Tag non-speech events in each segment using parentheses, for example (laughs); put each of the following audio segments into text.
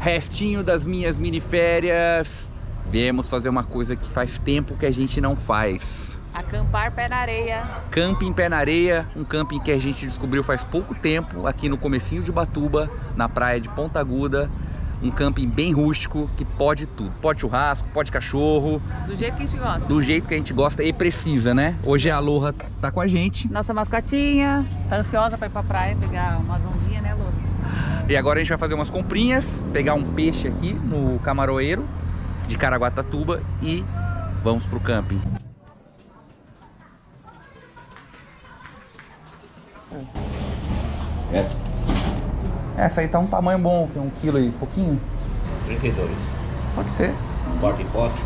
restinho das minhas mini férias. Viemos fazer uma coisa que faz tempo que a gente não faz. Acampar pé na areia. Camping pé na areia, um camping que a gente descobriu faz pouco tempo aqui no comecinho de Batuba, na praia de Ponta Aguda. Um camping bem rústico que pode tudo. Pode churrasco, pode cachorro. Do jeito que a gente gosta. Do jeito que a gente gosta e precisa, né? Hoje a Aloha tá com a gente. Nossa mascotinha. Tá ansiosa pra ir pra praia pegar umas ondinhas, né, Aloha? E agora a gente vai fazer umas comprinhas, pegar um peixe aqui no Camaroeiro de Caraguatatuba e vamos pro camping. É. Essa aí tá um tamanho bom, que é um quilo e pouquinho. 32. Pode ser. Corta em poste.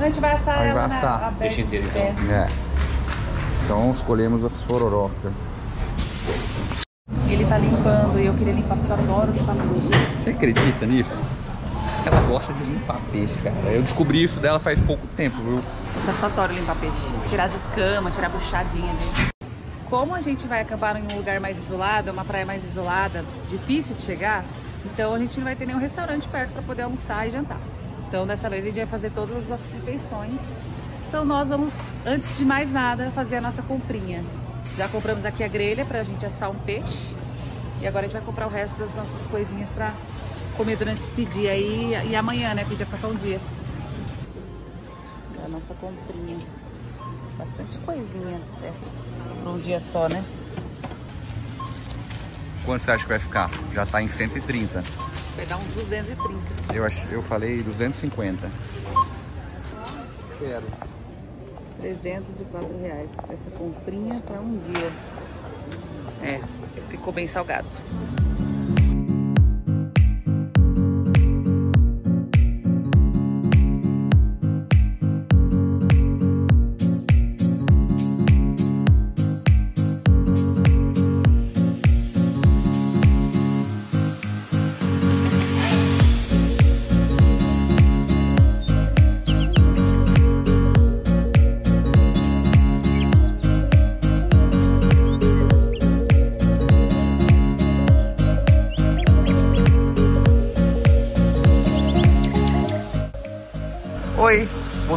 A gente vai assar ela vai na assar. aberta. Deixa inteiro, então. É. Então escolhemos as sororocas. Tá limpando e eu queria limpar porque eu adoro limpar peixe. Você acredita nisso? Ela gosta de limpar peixe, cara. Eu descobri isso dela faz pouco tempo, viu? É satisfatório limpar peixe. Tirar as escamas, tirar a buchadinha dele. Como a gente vai acampar em um lugar mais isolado, é uma praia mais isolada, difícil de chegar, então a gente não vai ter nenhum restaurante perto para poder almoçar e jantar. Então dessa vez a gente vai fazer todas as nossas refeições. Então nós vamos, antes de mais nada, fazer a nossa comprinha. Já compramos aqui a grelha para a gente assar um peixe. E agora a gente vai comprar o resto das nossas coisinhas para comer durante esse dia aí e amanhã, né? Que a gente vai passar um dia. É a nossa comprinha. Bastante coisinha até. Pra um dia só, né? Quanto você acha que vai ficar? Já tá em 130. Vai dar uns 230. Eu, ach... eu falei 250. Quero. 304 reais. Essa comprinha para um dia. É, ficou bem salgado.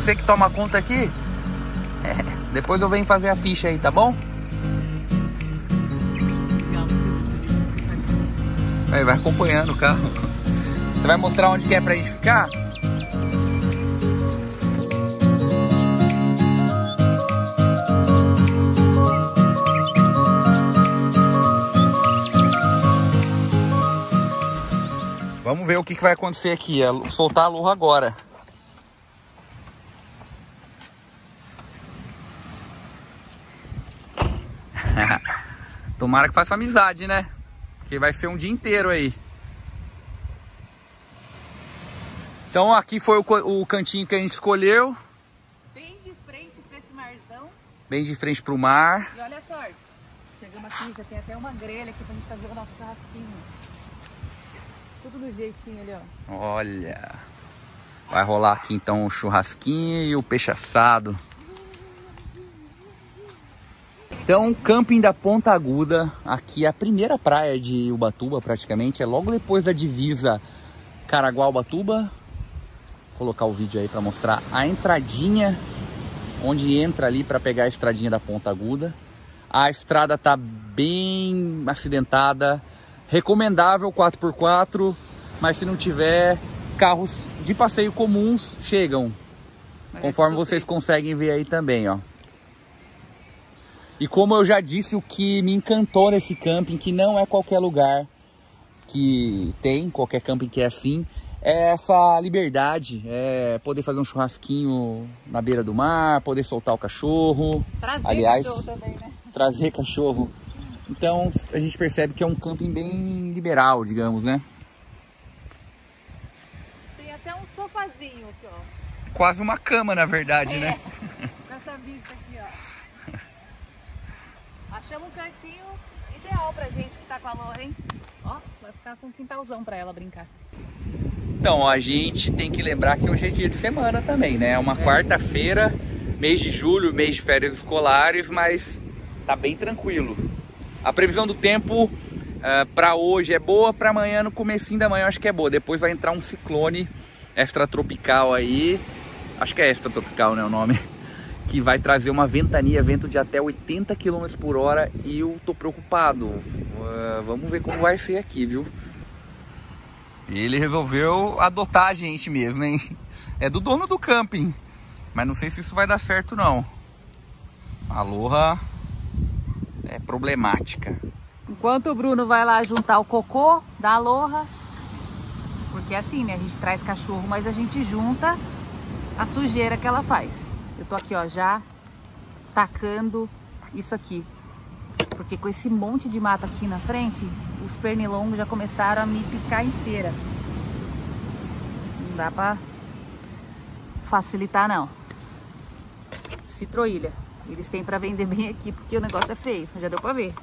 Você que toma conta aqui? É, depois eu venho fazer a ficha aí, tá bom? Aí, vai acompanhando o carro. Você vai mostrar onde que é pra gente ficar? Vamos ver o que, que vai acontecer aqui. É soltar a lua agora. Tomara que faça amizade, né? Porque vai ser um dia inteiro aí. Então aqui foi o, o cantinho que a gente escolheu. Bem de frente para esse marzão. Bem de frente pro mar. E olha a sorte. Chegamos aqui, já tem até uma grelha aqui pra gente fazer o nosso churrasquinho. Tudo do jeitinho ali, ó. Olha. Vai rolar aqui então o churrasquinho e o peixe assado. Então, camping da Ponta Aguda, aqui é a primeira praia de Ubatuba praticamente, é logo depois da divisa Caraguá-Ubatuba. Vou colocar o vídeo aí para mostrar a entradinha, onde entra ali para pegar a estradinha da Ponta Aguda. A estrada tá bem acidentada, recomendável 4x4, mas se não tiver, carros de passeio comuns chegam, Mas conforme vocês conseguem ver aí também, ó. E como eu já disse, o que me encantou nesse camping, que não é qualquer lugar que tem, qualquer camping que é assim, é essa liberdade, é poder fazer um churrasquinho na beira do mar, poder soltar o cachorro, Trazer Aliás- cachorro também, né? trazer cachorro. Então a gente percebe que é um camping bem liberal, digamos, né? Tem até um sofazinho aqui, ó. Quase uma cama, na verdade, né? (laughs) Com essa vista aqui, ó. Achamos um cantinho ideal pra gente que tá com a Laura, hein? Ó, vai ficar com um quintalzão pra ela brincar. Então, a gente tem que lembrar que hoje é dia de semana também, né? É uma quarta-feira, mês de julho, mês de férias escolares, mas tá bem tranquilo. A previsão do tempo Uh, para hoje é boa, para amanhã no comecinho da manhã acho que é boa. Depois vai entrar um ciclone extratropical aí, acho que é extratropical né o nome, que vai trazer uma ventania, vento de até 80 km por hora e eu tô preocupado. Uh, vamos ver como vai ser aqui, viu? Ele resolveu adotar a gente mesmo, hein? É do dono do camping, mas não sei se isso vai dar certo não. A Aloha é problemática. Enquanto o Bruno vai lá juntar o cocô da Aloha, porque é assim, né? A gente traz cachorro, mas a gente junta a sujeira que ela faz. Eu tô aqui, ó, já tacando isso aqui. Porque com esse monte de mato aqui na frente, os pernilongos já começaram a me picar inteira. Não dá pra facilitar, não. Citroilha. Eles têm pra vender bem aqui, porque o negócio é feio. Já deu pra ver.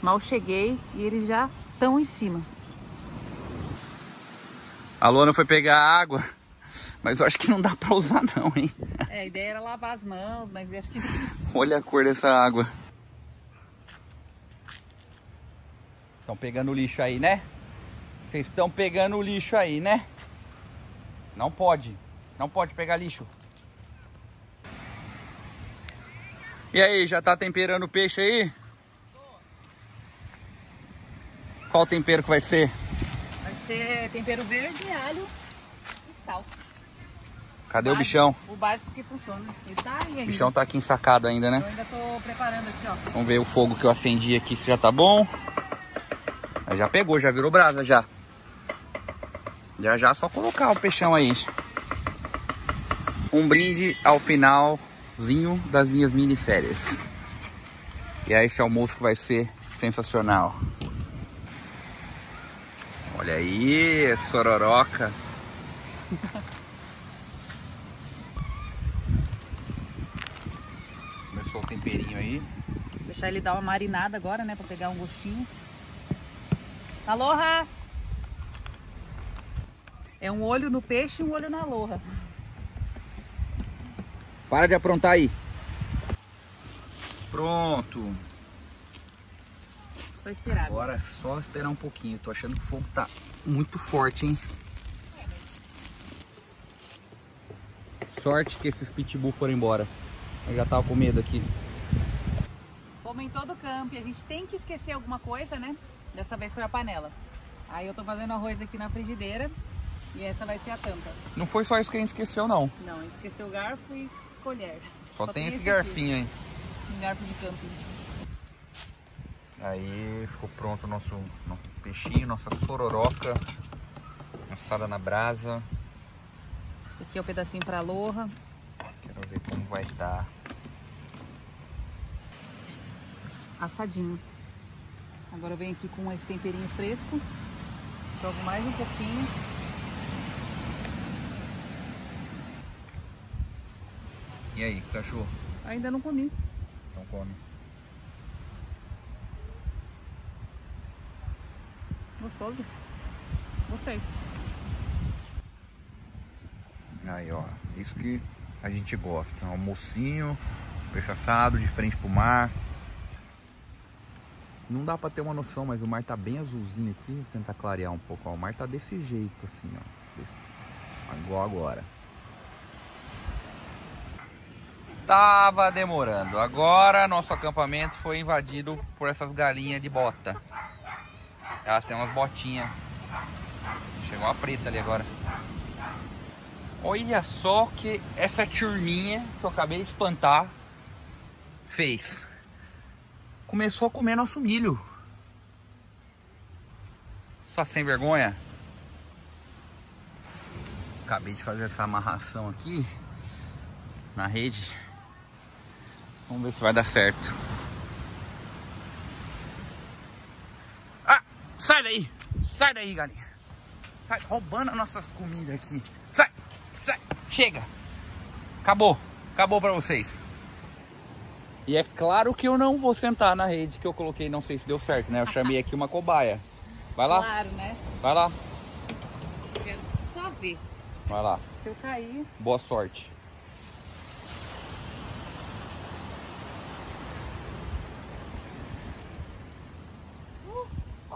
Mal cheguei e eles já estão em cima. A Luana foi pegar água, (laughs) mas eu acho que não dá pra usar não, hein? É, a ideia era lavar as mãos, mas acho que... Olha a cor dessa água. Estão pegando lixo aí, né? Vocês estão pegando o lixo aí, né? Não pode. Não pode pegar lixo. E aí, já tá temperando o peixe aí? Qual tempero que vai ser? Vai ser tempero verde, alho e sal. Cadê o, o bichão? O básico que funciona. Ele tá aí ainda. O bichão tá aqui ensacado ainda, né? Eu ainda tô preparando aqui, ó. Vamos ver o fogo que eu acendi aqui se já tá bom. Já pegou, já virou brasa já. Já já é só colocar o peixão aí. Um brinde ao finalzinho das minhas mini férias. E aí esse almoço que vai ser sensacional. Olha aí, sororoca. (laughs) Começou o temperinho aí. Deixar ele dar uma marinada agora, né? Pra pegar um gostinho. Aloha! É um olho no peixe e um olho na aloha. Para de aprontar aí. Pronto. Só esperar. Agora é só esperar um pouquinho. Tô achando que o fogo tá muito forte, hein? Sorte que esses pitbull foram embora. Eu já tava com medo aqui. Como em todo campo, a gente tem que esquecer alguma coisa, né? Dessa vez foi a panela. Aí eu tô fazendo arroz aqui na frigideira e essa vai ser a tampa. Não foi só isso que a gente esqueceu, não. Não, a gente esqueceu o garfo e colher. Só, só tem, esse, esse garfinho, hein? Um garfo de camping. Aí ficou pronto o nosso, nosso peixinho, nossa sororoca assada na brasa. Esse aqui é o um pedacinho para aloha. Vai estar. Assadinho. Agora eu venho aqui com esse temperinho fresco. Jogo mais um pouquinho. E aí, o que você achou? Ainda não comi. Então come. Gostoso. Gostei. Aí, ó. Isso que a gente gosta. Almocinho, peixe assado, de frente pro mar. Não dá pra ter uma noção, mas o mar tá bem azulzinho aqui. Vou tentar clarear um pouco. Ó, o mar tá desse jeito, assim, ó. Desse... Igual agora. Tava demorando. Agora nosso acampamento foi invadido por essas galinhas de bota. Elas têm umas botinhas. Chegou a preta ali agora. Olha só que essa turminha que eu acabei de espantar fez. Começou a comer nosso milho. Só sem vergonha. Acabei de fazer essa amarração aqui na rede. Vamos ver se vai dar certo. Sai daí! Sai daí, galinha! Sai roubando as nossas comidas aqui. Sai! Chega! Acabou! Acabou pra vocês. E é claro que eu não vou sentar na rede que eu coloquei, não sei se deu certo, né? Eu chamei aqui uma cobaia. Vai lá. Claro, né? Vai lá. Quero só ver. Vai lá. Se eu cair... Boa sorte.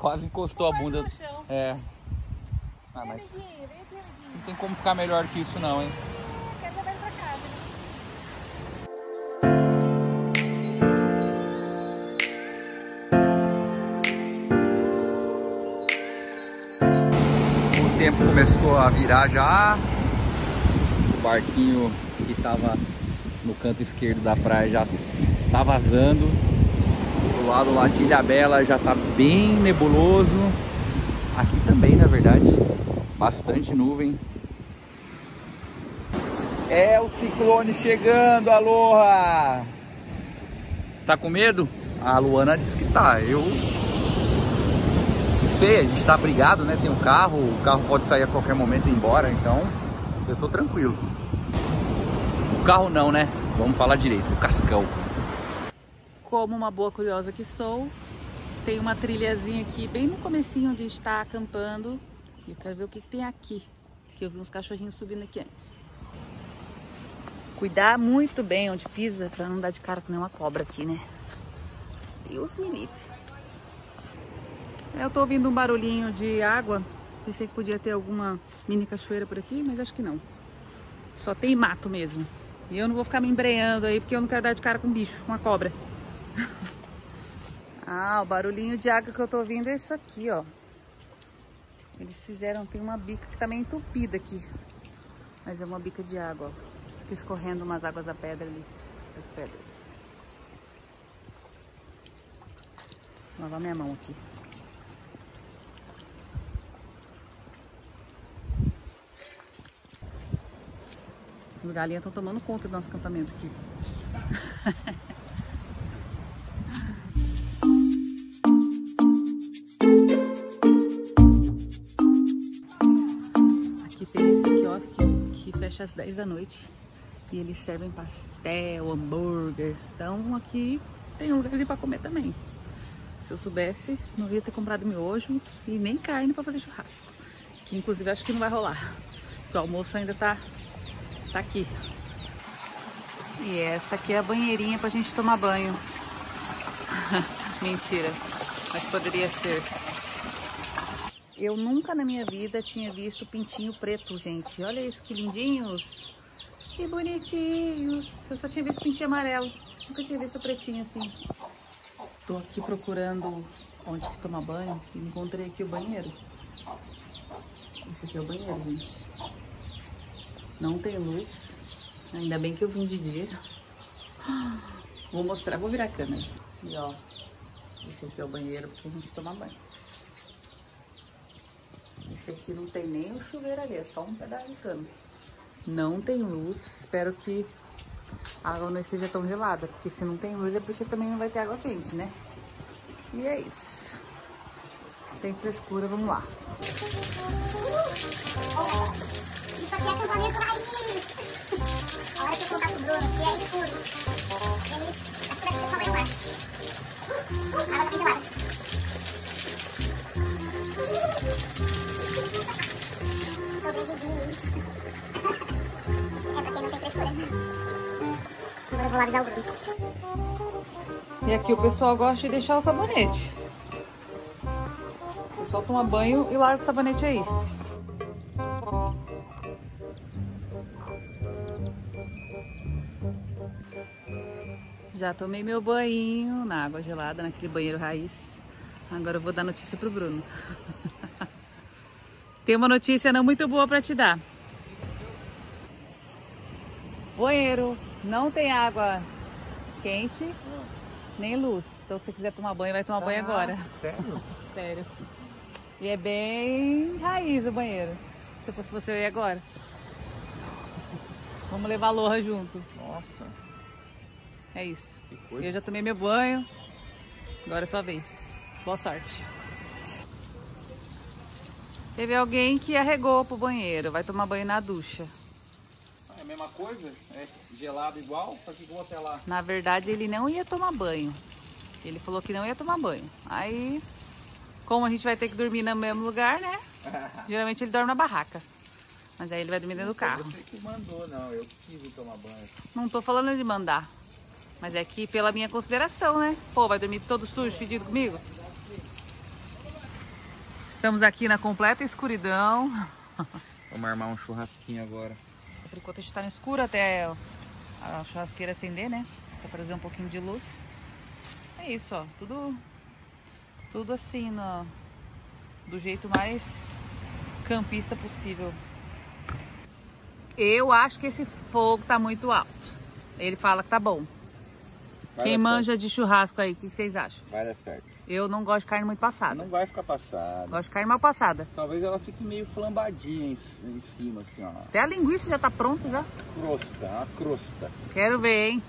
quase encostou a bunda. no chão. É. Ah, mas não tem como ficar melhor que isso não, hein? Levar ele pra casa. O tempo começou a virar já. O barquinho que estava no canto esquerdo da praia já tá vazando. Do lado lá de Ilha Bela já tá bem nebuloso. Aqui também, na verdade, bastante nuvem. É o ciclone chegando, aloha! Tá com medo? A Luana disse que tá. Eu não sei, a gente tá brigado, né? Tem um carro, o carro pode sair a qualquer momento e ir embora, então eu tô tranquilo. O carro não, né? Vamos falar direito, o cascão. Como uma boa curiosa que sou, tem uma trilhazinha aqui bem no comecinho onde a gente tá acampando. Eu quero ver o que, que tem aqui. Que eu vi uns cachorrinhos subindo aqui antes. Cuidar muito bem onde pisa pra não dar de cara com nenhuma cobra aqui, né? Deus me livre. Eu tô ouvindo um barulhinho de água. Pensei que podia ter alguma mini cachoeira por aqui, mas acho que não. Só tem mato mesmo. E eu não vou ficar me embreando aí porque eu não quero dar de cara com um bicho, uma cobra. (laughs) ah, o barulhinho de água que eu tô ouvindo é isso aqui, ó. Eles fizeram, tem uma bica que tá meio entupida aqui. Mas é uma bica de água, ó. Fica escorrendo umas águas da pedra ali. Das pedras. Vou lavar minha mão aqui. Os galinhas estão tomando conta do nosso acampamento. Aqui (laughs) fecha às 10 da noite. E eles servem pastel, hambúrguer. Então aqui tem um lugarzinho para comer também. Se eu soubesse, não ia ter comprado miojo e nem carne para fazer churrasco. Que inclusive acho que não vai rolar. Porque o almoço ainda tá, tá aqui. E essa aqui é a banheirinha pra gente tomar banho. (laughs) Mentira, mas poderia ser. Eu nunca na minha vida tinha visto pintinho preto, gente. Olha isso, que lindinhos. Que bonitinhos. Eu só tinha visto pintinho amarelo. Nunca tinha visto pretinho assim. Tô aqui procurando onde que toma banho e encontrei aqui o banheiro. Esse aqui é o banheiro, gente. Não tem luz. Ainda bem que eu vim de dia. Vou mostrar, vou virar a câmera. E ó, esse aqui é o banheiro porque a gente toma banho. Esse aqui não tem nem o chuveiro ali, é só um pedaço de cano. Não tem luz, espero que a água não esteja tão gelada, porque se não tem luz é porque também não vai ter água quente, né? E é isso. Sem frescura, vamos lá. Isso aqui é acampamento raiz. A hora que eu colocar o Bruno, que é escuro, ele, as coisas ficam mais ar. Água tá bem. O Bruno. E aqui o pessoal gosta de deixar o sabonete. O pessoal toma banho e larga o sabonete aí. Já tomei meu banho na água gelada, naquele banheiro raiz. Agora eu vou dar notícia pro Bruno. (laughs) Tem uma notícia não muito boa pra te dar. Banheiro não tem água quente nem luz. Então se você quiser tomar banho, vai tomar banho agora. Sério? (laughs) Sério. E é bem raiz o banheiro. Se fosse você, ia agora. Vamos levar a Loha junto. Nossa. É isso. Eu já tomei meu banho. Agora é sua vez. Boa sorte. Teve alguém que arregou pro banheiro. Vai tomar banho na ducha. Mesma coisa? É gelado igual? Só que vou até lá. Na verdade, ele não ia tomar banho. Ele falou que não ia tomar banho. Aí, como a gente vai ter que dormir no mesmo lugar, né? (laughs) Geralmente ele dorme na barraca. Mas aí ele vai dormir dentro do carro. Você que mandou, não. Eu quis ir tomar banho. Não tô falando de mandar. Mas é que pela minha consideração, né? Pô, vai dormir todo sujo, fedido comigo? Estamos aqui na completa escuridão. Vamos armar um churrasquinho agora. Por enquanto a gente tá no escuro até a churrasqueira acender, né? Pra trazer um pouquinho de luz. É isso, ó. Tudo, tudo assim, no, do jeito mais campista possível. Eu acho que esse fogo tá muito alto. Ele fala que tá bom. Vai Quem manja de churrasco aí, o que vocês acham? certo. Vai dar certo. Eu não gosto de carne muito passada. Não vai ficar passado. Gosto de carne mal passada. Talvez ela fique meio flambadinha em, em cima, assim, ó. Até a linguiça já tá pronta já. Crosta, uma crosta. Quero ver, hein?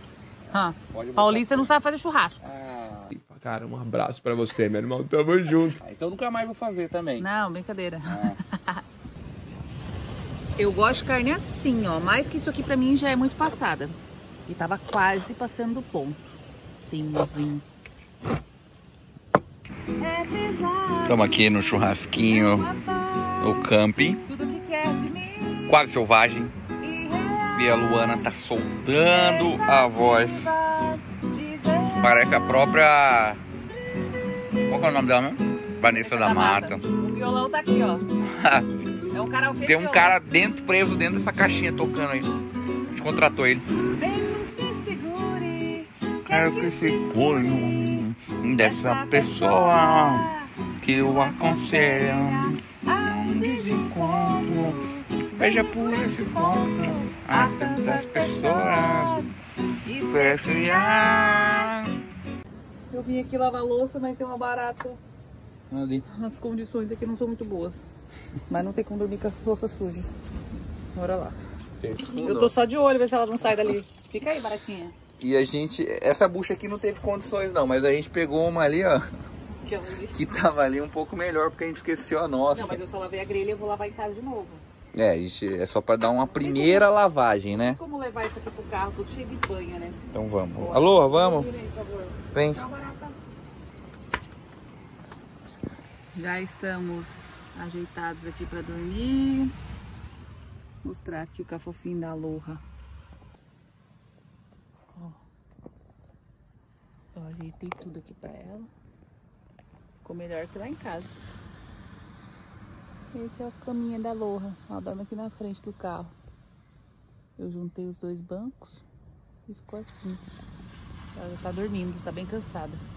Botar Paulista não sabe fazer churrasco. Ah, Cara, um abraço pra você, meu irmão. Tamo junto. então nunca mais vou fazer também. Não, brincadeira. Ah, (laughs) Eu gosto de carne assim, ó. Mais que isso aqui pra mim já é muito passada. E tava quase passando do ponto. Estamos aqui no churrasquinho, no camping, quase selvagem. E a Luana tá soltando a voz. Parece a própria. Qual é o nome dela mesmo? Vanessa da Mata. O violão tá aqui, ó. (laughs) É um karaokê Tem um violão. cara dentro, preso dentro dessa caixinha tocando aí. A gente contratou ele. Segure. Quero que se cure dessa pessoa que eu aconselho. Um desencontro. Veja por esse ponto. Há tantas pessoas. Especiais. Eu vim aqui lavar louça, mas tem uma barata. Ali. As condições aqui não são muito boas. Mas não tem como dormir com a louça suja. Bora lá. Eu tô só de olho, ver se ela não sai dali. Fica aí, baratinha. E a gente, essa bucha aqui não teve condições não, mas a gente pegou uma ali, ó, Que que tava ali um pouco melhor porque a gente esqueceu a nossa. Não, mas eu só lavei a grelha e eu vou lavar em casa de novo. É, a gente, é só pra dar uma primeira lavagem, né? Como levar isso aqui pro carro, tudo cheio de banha, né? Então vamos. Alô, vamos? Vem. Já estamos ajeitados aqui para dormir. Mostrar aqui o cafofinho da Aloha. Ó. Eu ajeitei tudo aqui para ela. Ficou melhor que lá em casa. Esse é o caminho da Aloha. Ela dorme aqui na frente do carro. Eu juntei os dois bancos e ficou assim. Ela já tá dormindo, tá bem cansada.